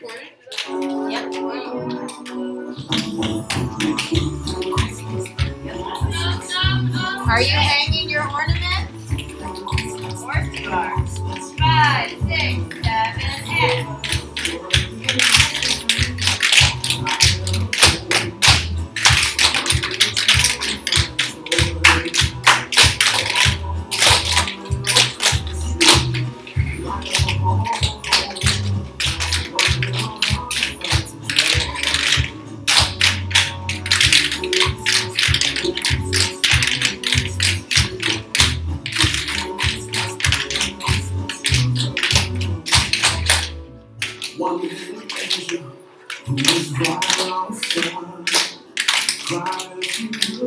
recording? Yep. Are you hanging your ornament? Of course you are. One little angel who was right sun. Cried if you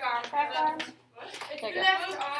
back on. Back on. Left on.